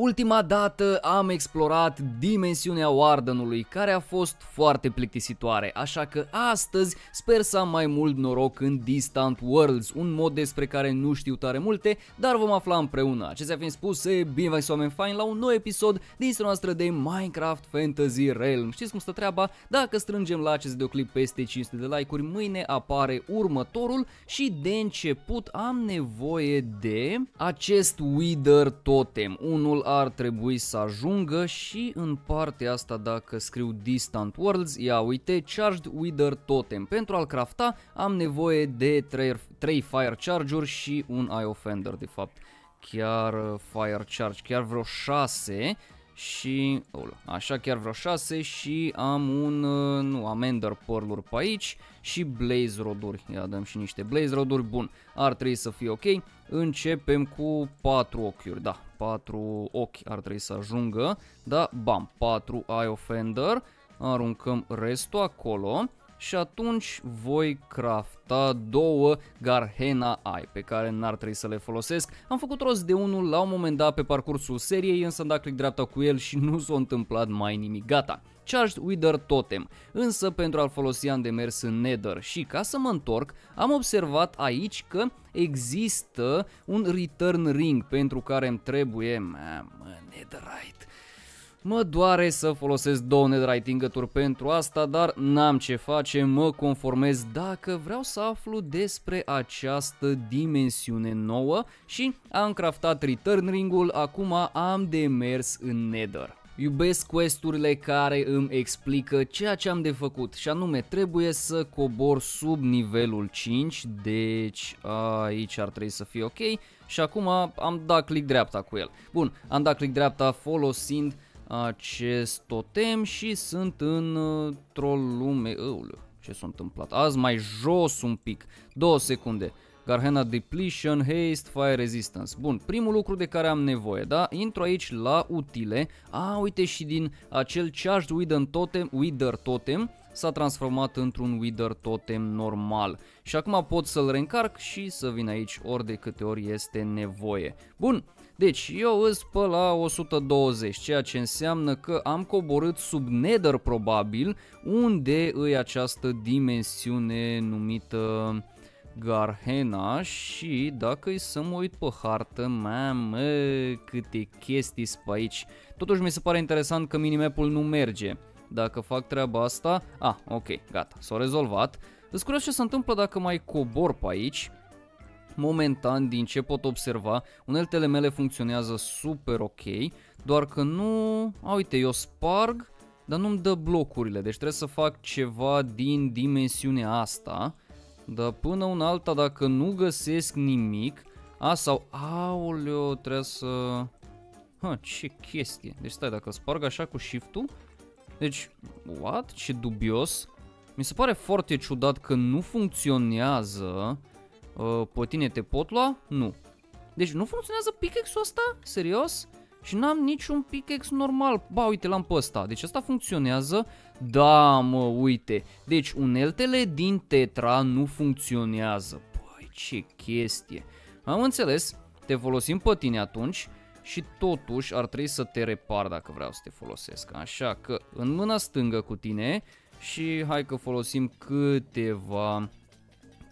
Ultima dată am explorat dimensiunea Wardenului, care a fost foarte plictisitoare, așa că astăzi sper să am mai mult noroc în Distant Worlds, un mod despre care nu știu tare multe, dar vom afla împreună. Acestea fiind spuse, bine v oameni fain la un nou episod din noastră de Minecraft Fantasy Realm. Știți cum stă treaba? Dacă strângem la acest videoclip peste 500 de like-uri, mâine apare următorul și de început am nevoie de acest Wither Totem, unul ar trebui să ajungă și în partea asta dacă scriu Distant Worlds, ia uite, Charged Wither Totem. Pentru a-l crafta am nevoie de 3, 3 Fire Charge-uri și un Eye Offender de fapt. Chiar uh, Fire Charge, chiar vreo 6 și, oh, așa chiar vreo 6 și am un, uh, nu, am Ender Pearl-uri pe aici și Blaze Rod-uri, ia dăm și niște Blaze Rod-uri, bun, ar trebui să fie ok, începem cu 4 ochiuri, da, 4 ochi ar trebui să ajungă, da, bam, 4 Eye Offender, aruncăm restul acolo și atunci voi crafta două Garhena Eye pe care n-ar trebui să le folosesc. Am făcut rost de unul la un moment dat pe parcursul seriei, însă am dat click dreapta cu el și nu s-a întâmplat mai nimic. Gata. Charged Wither Totem, însă pentru a-l folosi am de mers în Nether și ca să mă întorc am observat aici că există un Return Ring pentru care îmi trebuie, mă, Netherite, Mă doare să folosesc două netherite pentru asta, dar n-am ce face, mă conformez dacă vreau să aflu despre această dimensiune nouă și am craftat return ring-ul, acum am de mers în nether. Iubesc questurile care îmi explică ceea ce am de făcut și anume trebuie să cobor sub nivelul 5, deci aici ar trebui să fie ok și acum am dat click dreapta cu el. Bun, am dat click dreapta folosind acest totem și sunt într-o lume... Ăuleu, ce s-a întâmplat? Azi mai jos un pic, două secunde. Garhena Depletion, Haste, Fire Resistance. Bun, primul lucru de care am nevoie, da? Intru aici la utile. A, uite și din acel Charged Wither Totem, Wither Totem s-a transformat într-un Wither Totem normal. Și acum pot să-l reîncarc și să vin aici ori de câte ori este nevoie. Bun, deci eu îs pe la 120, ceea ce înseamnă că am coborât sub Nether probabil, unde îi această dimensiune numită Garhena și dacă îi să mă uit pe hartă, mamă, câte chestii pe aici. Totuși mi se pare interesant că minimapul nu merge. Dacă fac treaba asta, ah, ok, gata, s-a rezolvat. Îți curios ce se întâmplă dacă mai cobor pe aici momentan, din ce pot observa, uneltele mele funcționează super ok, doar că nu... A, uite, eu sparg, dar nu-mi dă blocurile, deci trebuie să fac ceva din dimensiunea asta, dar până un alta, dacă nu găsesc nimic, a, sau, aoleo, trebuie să... Ha, ce chestie. Deci stai, dacă sparg așa cu shift-ul, deci, what? Ce dubios. Mi se pare foarte ciudat că nu funcționează Uh, pe tine te pot lua? Nu. Deci nu funcționează pickaxe-ul ăsta? Serios? Și n-am niciun pickaxe normal. Ba, uite, l-am pe ăsta. Deci asta funcționează? Da, mă, uite. Deci uneltele din Tetra nu funcționează. Păi, ce chestie. Am înțeles. Te folosim pe tine atunci și totuși ar trebui să te repar dacă vreau să te folosesc. Așa că în mâna stângă cu tine și hai că folosim câteva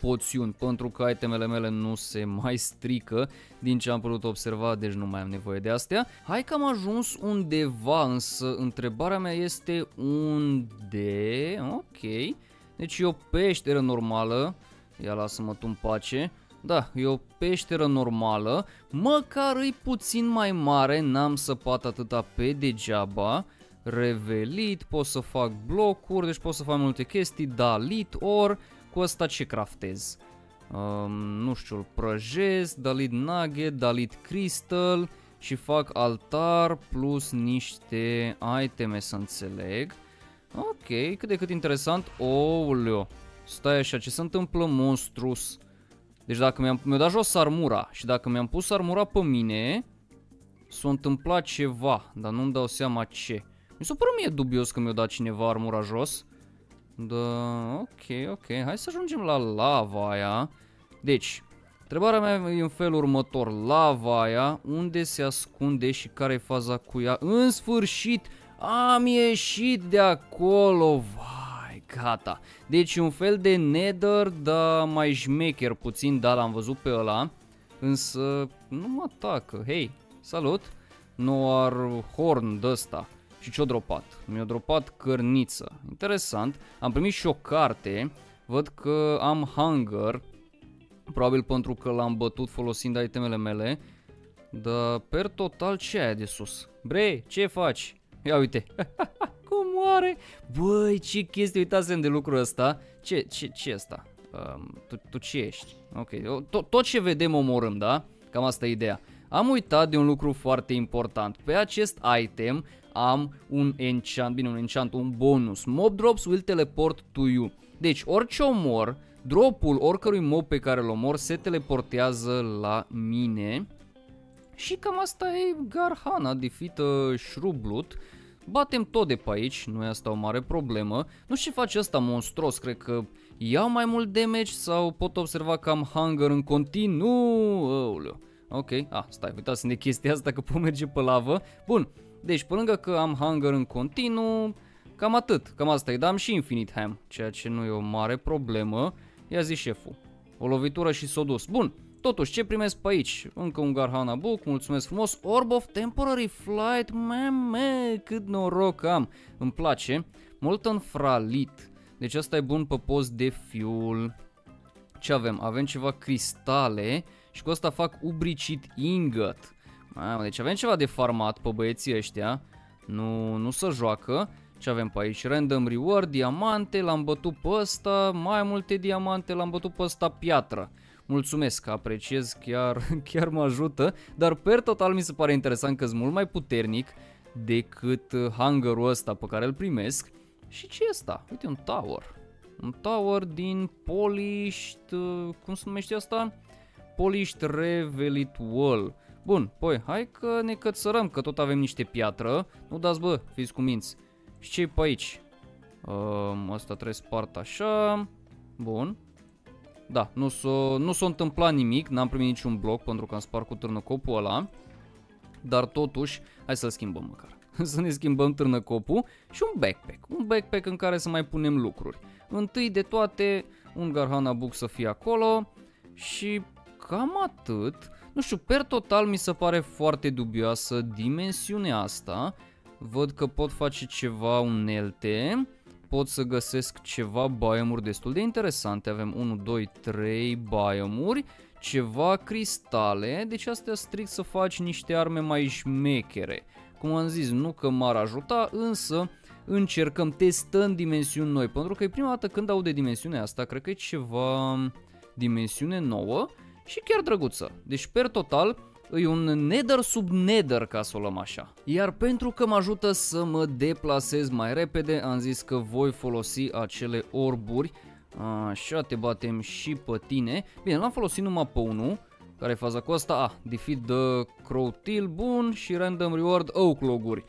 poțiuni, pentru că itemele mele nu se mai strică din ce am putut observa, deci nu mai am nevoie de astea. Hai că am ajuns undeva, însă întrebarea mea este unde? Ok, deci e o peșteră normală, ia lasă-mă tu în pace. Da, e o peșteră normală, măcar e puțin mai mare, n-am săpat atâta pe degeaba. Revelit, pot să fac blocuri, deci pot să fac multe chestii, dalit, or, cu ăsta ce craftez? Um, nu știu, îl prăjesc, dalit nugget, dalit crystal și fac altar plus niște iteme să înțeleg. Ok, cât de cât interesant. Ouleo, stai așa, ce se întâmplă monstrus? Deci dacă mi-am mi dat jos armura și dacă mi-am pus armura pe mine, s-a întâmplat ceva, dar nu-mi dau seama ce. Mi s-a părut mie dubios că mi-a dat cineva armura jos. Da, ok, ok. Hai să ajungem la lava aia. Deci, Întrebarea mea e în felul următor. Lava aia, unde se ascunde și care e faza cu ea? În sfârșit, am ieșit de acolo. Vai, gata. Deci un fel de nether, dar mai șmecher puțin, da, l-am văzut pe ăla. Însă nu mă atacă. Hei, salut. Noir horn de ăsta. Și ce-o dropat? Mi-a dropat cărniță. Interesant. Am primit și o carte. Văd că am hunger. Probabil pentru că l-am bătut folosind itemele mele. Dar per total ce ai de sus? Bre, ce faci? Ia uite. Cum moare? Băi, ce chestie, uitasem de lucrul ăsta. Ce, ce, ce asta? Um, tu, tu ce ești? Ok, tot, tot ce vedem omorâm, da? Cam asta e ideea. Am uitat de un lucru foarte important. Pe acest item am un enchant, bine un enchant, un bonus. Mob drops will teleport to you. Deci orice omor, dropul oricărui mob pe care îl omor se teleportează la mine. Și cam asta e Garhana, defită Shrublut. Batem tot de pe aici, nu e asta o mare problemă. Nu știu ce face asta monstruos, cred că iau mai mult damage sau pot observa că am hunger în continuu. Aoleu. Ok, ah, stai, uitați de chestia asta că pot merge pe lavă. Bun, deci pe lângă că am hunger în continuu, cam atât, cam asta e, dar am și infinite ham, ceea ce nu e o mare problemă. Ia zi șeful, o lovitură și s-o dus. Bun, totuși ce primesc pe aici? Încă un Garhana Book, mulțumesc frumos. Orb of Temporary Flight, meme, cât noroc am. Îmi place. Molten Fralit, deci asta e bun pe post de fuel. Ce avem? Avem ceva cristale și cu asta fac ubricit ingot. Mamă, deci avem ceva de farmat pe băieții ăștia. Nu, nu se joacă. Ce avem pe aici? Random reward, diamante, l-am bătut pe ăsta, mai multe diamante, l-am bătut pe ăsta piatră. Mulțumesc, apreciez, chiar, chiar mă ajută, dar per total mi se pare interesant că sunt mult mai puternic decât hangerul ăsta pe care îl primesc. Și ce e asta? Uite, un tower. Un tower din polished, cum se numește asta? Polished Revelit Wall. Bun, păi, hai că ne cățărăm, că tot avem niște piatră. Nu dați, bă, fiți cu minți. Și ce pe aici? Um, asta trebuie spart așa. Bun. Da, nu s-a, nu s-a întâmplat nimic, n-am primit niciun bloc pentru că am spart cu târnăcopul ăla. Dar totuși, hai să-l schimbăm măcar. să ne schimbăm târnăcopul și un backpack. Un backpack în care să mai punem lucruri. Întâi de toate, un Garhana Book să fie acolo și cam atât. Nu știu, per total mi se pare foarte dubioasă dimensiunea asta. Văd că pot face ceva unelte, pot să găsesc ceva biomuri destul de interesante. Avem 1, 2, 3 biomuri, ceva cristale, deci astea strict să faci niște arme mai șmechere. Cum am zis, nu că m-ar ajuta, însă încercăm, testăm dimensiuni noi, pentru că e prima dată când aud de dimensiunea asta, cred că e ceva dimensiune nouă și chiar drăguță. Deci, per total, e un nether sub nether ca să o luăm așa. Iar pentru că mă ajută să mă deplasez mai repede, am zis că voi folosi acele orburi. Așa te batem și pe tine. Bine, l-am folosit numai pe unul. Care e faza cu asta? Ah, defeat the Crowtail, bun, și random reward oak loguri.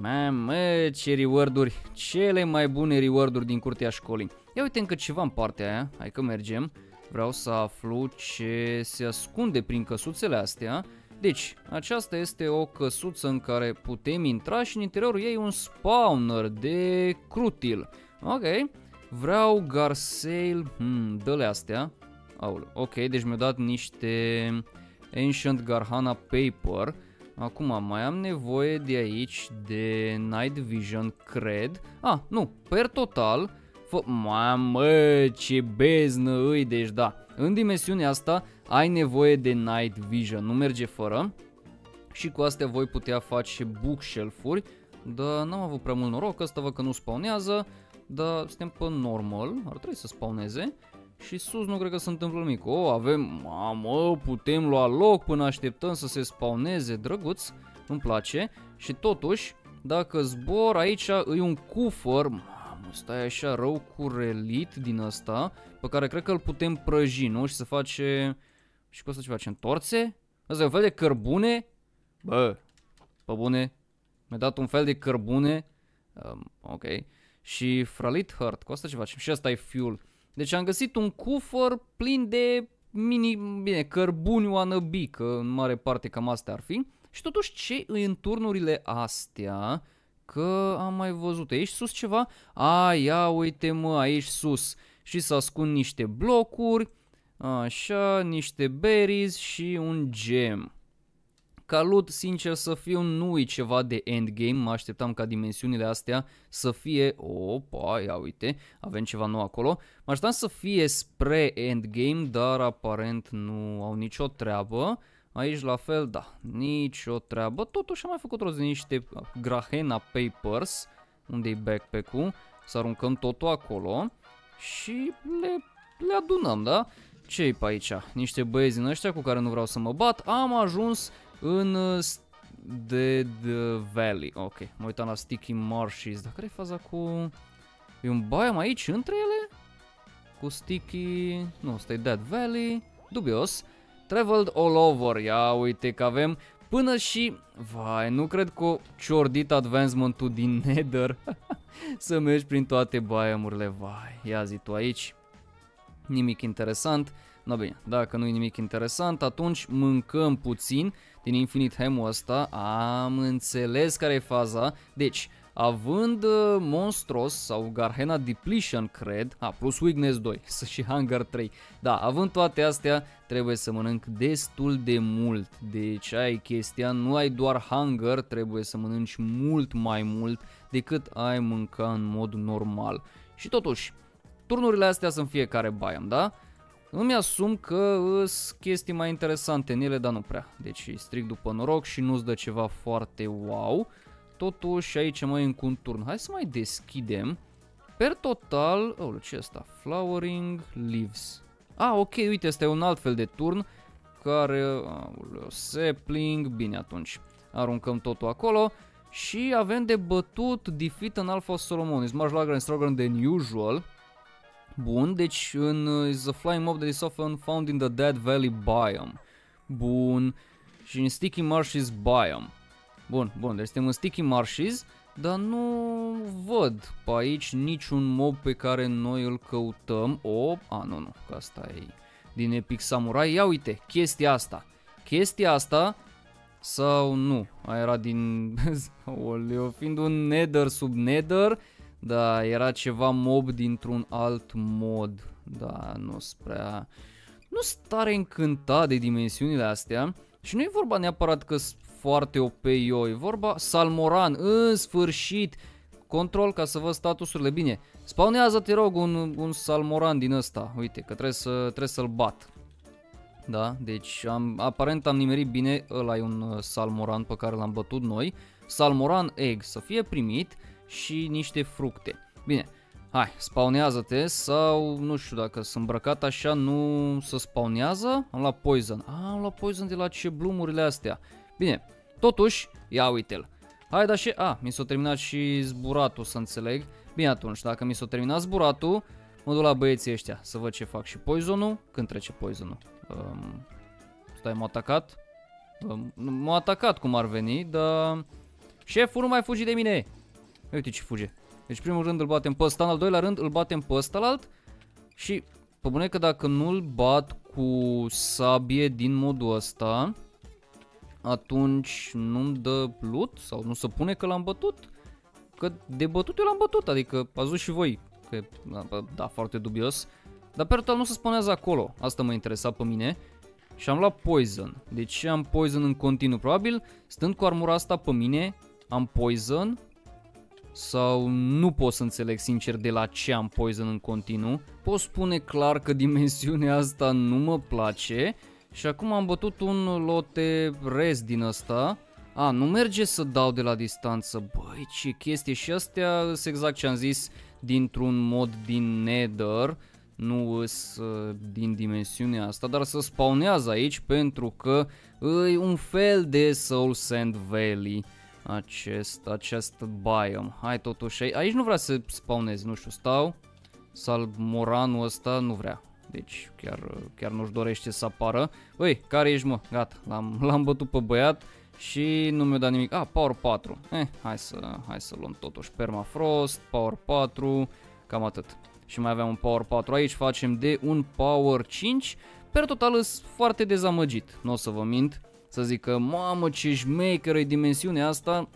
Mamă, ce reward-uri, cele mai bune reward-uri din curtea școlii. Ia uite încă ceva în partea aia, hai că mergem. Vreau să aflu ce se ascunde prin căsuțele astea. Deci, aceasta este o căsuță în care putem intra și în interiorul ei un spawner de crutil. Ok, vreau garsail, hmm, dă-le astea. Aoleu, ok, deci mi-au dat niște Ancient Garhana Paper. Acum mai am nevoie de aici de Night Vision, cred. Ah, nu, per total Fă, mamă, ce beznă îi, deci da. În dimensiunea asta ai nevoie de night vision, nu merge fără. Și cu astea voi putea face bookshelf-uri, dar n-am avut prea mult noroc, ăsta văd că nu spawnează, dar suntem pe normal, ar trebui să spawneze. Și sus nu cred că se întâmplă nimic. O, avem, mamă, putem lua loc până așteptăm să se spawneze, drăguț, îmi place. Și totuși, dacă zbor aici e un cufăr, stai așa rău cu relit din asta, pe care cred că îl putem prăji, nu? Și să face... Și cu asta ce facem? Torțe? Asta e un fel de cărbune? Bă, pe bune, mi-a dat un fel de cărbune. Um, ok. Și fralit hurt, cu asta ce facem? Și asta e fuel. Deci am găsit un cufăr plin de mini, bine, cărbuni wannabe, că în mare parte cam astea ar fi. Și totuși ce în turnurile astea, că am mai văzut. Aici sus ceva, a, ia uite mă, aici sus. Și să ascund niște blocuri, așa, niște berries și un gem. Ca loot, sincer să fiu, nu e ceva de endgame, mă așteptam ca dimensiunile astea să fie, opa, ia uite, avem ceva nou acolo, mă așteptam să fie spre endgame, dar aparent nu au nicio treabă. Aici la fel, da, nicio treabă, totuși am mai făcut rost de niște Grahena Papers, unde e backpack-ul, să aruncăm totul acolo și le, le adunăm, da? ce e pe aici? Niște băieți din ăștia cu care nu vreau să mă bat. Am ajuns în uh, Dead Valley. Ok, mă uitam la Sticky Marshes. Dar care e faza cu... E un biome aici între ele? Cu Sticky... Nu, ăsta e Dead Valley. Dubios. Traveled all over. Ia uite că avem până și... Vai, nu cred că ciordit advancement-ul din Nether să mergi prin toate biomurile. Vai, ia zi tu aici. Nimic interesant. No bine, dacă nu e nimic interesant, atunci mâncăm puțin din Infinite Ham-ul ăsta. Am înțeles care e faza. Deci, având uh, Monstros sau Garhena Depletion, cred, a, plus Weakness 2 și Hunger 3, da, având toate astea, trebuie să mănânc destul de mult, deci ai chestia, nu ai doar Hunger, trebuie să mănânci mult mai mult decât ai mânca în mod normal. Și totuși, turnurile astea sunt fiecare biome, da? Îmi asum că sunt chestii mai interesante în ele, dar nu prea. Deci îi stric după noroc și nu-ți dă ceva foarte wow. Totuși aici mai încă un turn. Hai să mai deschidem. Per total, oh, ce e asta? Flowering Leaves. Ah, ok, uite, este un alt fel de turn care, auleo, sapling, bine atunci. Aruncăm totul acolo și avem de bătut defeat în Alpha Solomon. Is much larger and stronger than usual. Bun, deci în uh, is a flying mob that is often found in the Dead Valley biome. Bun. Și în Sticky Marshes biome. Bun, bun, deci suntem în Sticky Marshes, dar nu văd pe aici niciun mob pe care noi îl căutăm. O, a, nu, nu, că asta e din Epic Samurai. Ia uite, chestia asta. Chestia asta sau nu, a era din, oleo, fiind un nether sub nether, da, era ceva mob dintr-un alt mod. Da, nu prea... Nu stare încântat de dimensiunile astea. Și nu e vorba neapărat că sunt foarte OP eu, e vorba Salmoran, în sfârșit. Control ca să văd statusurile. Bine, spawnează te rog un, un Salmoran din ăsta. Uite, că trebuie, să, trebuie să-l bat. Da, deci am, aparent am nimerit bine, ăla e un uh, Salmoran pe care l-am bătut noi. Salmoran Egg să fie primit și niște fructe. Bine, hai, spawnează-te sau nu știu dacă sunt îmbrăcat așa, nu se spawnează. Am luat poison. Ah, am luat poison de la ce blumurile astea. Bine, totuși, ia uite-l. Hai, da și... A, mi s-a terminat și zburatul, să înțeleg. Bine atunci, dacă mi s-a terminat zburatul, mă duc la băieții ăștia să văd ce fac și poisonul. Când trece poisonul? Um, stai, m-a atacat? Um, m-a atacat cum ar veni, dar... Șeful nu mai fugi de mine! Uite ce fuge. Deci primul rând îl batem pe ăsta, în al doilea rând îl batem pe ăsta alt și pe bune că dacă nu îl bat cu sabie din modul ăsta, atunci nu-mi dă loot sau nu se pune că l-am bătut. Că de bătut eu l-am bătut, adică ați văzut și voi, că da, da foarte dubios. Dar pe total nu se spunează acolo, asta mă interesa pe mine. Și am luat poison, deci am poison în continuu, probabil stând cu armura asta pe mine, am poison sau nu pot să înțeleg sincer de la ce am poison în continuu. Pot spune clar că dimensiunea asta nu mă place și acum am bătut un lote res din asta. A, nu merge să dau de la distanță. Băi, ce chestie. Și astea sunt exact ce am zis dintr-un mod din Nether. Nu îs uh, din dimensiunea asta, dar să spawnează aici pentru că e un fel de Soul Sand Valley acest, acest biome. Hai totuși, aici nu vrea să spawnez, nu știu, stau. Salmoranul ăsta nu vrea. Deci chiar, chiar nu-și dorește să apară. Băi, care ești mă? Gata, l-am bătut pe băiat și nu mi-a dat nimic. Ah, Power 4. Eh, hai să, hai să luăm totuși Permafrost, Power 4, cam atât. Și mai aveam un Power 4 aici, facem de un Power 5 Per total sunt foarte dezamăgit, nu o să vă mint, să zic că mamă ce șmecheră e dimensiunea asta,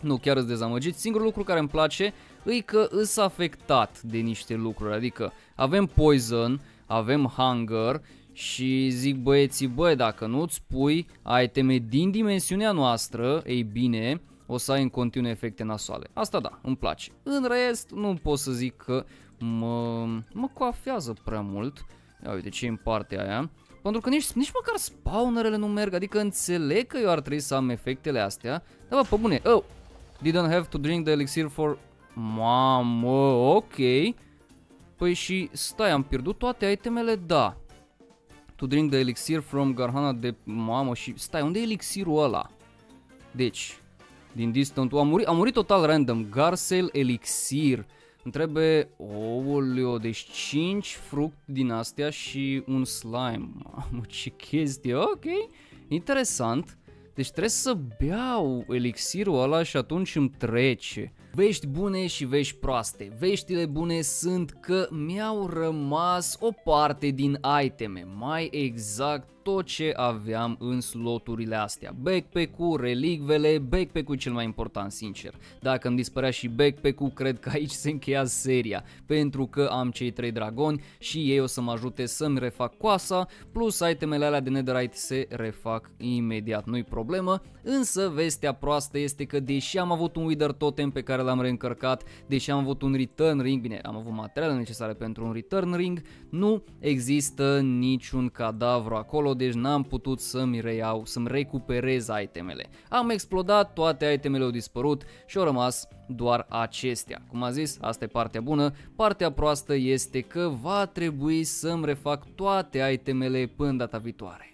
nu chiar îți dezamăgit. Singurul lucru care îmi place e că îs afectat de niște lucruri, adică avem poison, avem hunger și zic băieții, băi, dacă nu-ți pui iteme din dimensiunea noastră, ei bine, o să ai în continuu efecte nasoale. Asta da, îmi place. În rest, nu pot să zic că mă, mă coafează prea mult. Ia uite ce în partea aia. Pentru că nici, nici măcar spawnerele nu merg, adică înțeleg că eu ar trebui să am efectele astea. Dar bă, pe bune, oh, didn't have to drink the elixir for... Mamă, ok. Păi și stai, am pierdut toate itemele? Da. To drink the elixir from Garhana de... Mamă, și stai, unde e elixirul ăla? Deci, din Distant... A murit, a murit total random. Garcel Elixir. Îmi trebuie, oleo, deci 5 fruct din astea și un slime. Mamă, ce chestie, ok. Interesant. Deci trebuie să beau elixirul ăla și atunci îmi trece. Vești bune și vești proaste. Veștile bune sunt că mi-au rămas o parte din iteme, mai exact tot ce aveam în sloturile astea. Backpack-ul, relicvele, backpack-ul cel mai important, sincer. Dacă îmi dispărea și backpack-ul, cred că aici se încheia seria, pentru că am cei trei dragoni și ei o să mă ajute să-mi refac coasa, plus itemele alea de netherite se refac imediat, nu-i problemă, însă vestea proastă este că deși am avut un wither totem pe care l-am reîncărcat, deși am avut un return ring, bine, am avut materiale necesare pentru un return ring, nu există niciun cadavru acolo, deci n-am putut să-mi reiau, să-mi recuperez itemele. Am explodat, toate itemele au dispărut și au rămas doar acestea. Cum a zis, asta e partea bună, partea proastă este că va trebui să-mi refac toate itemele până data viitoare.